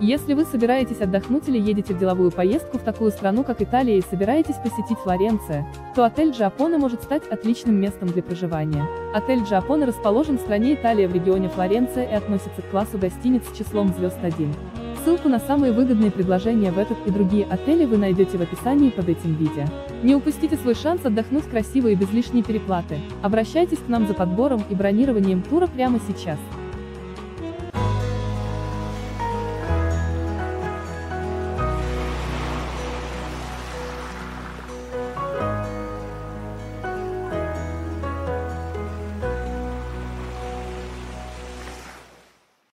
Если вы собираетесь отдохнуть или едете в деловую поездку в такую страну, как Италия, и собираетесь посетить Флоренция, то отель Джапоне может стать отличным местом для проживания. Отель Джапоне расположен в стране Италия в регионе Флоренция и относится к классу гостиниц с числом звезд 1. Ссылку на самые выгодные предложения в этот и другие отели вы найдете в описании под этим видео. Не упустите свой шанс отдохнуть красиво и без лишней переплаты. Обращайтесь к нам за подбором и бронированием тура прямо сейчас.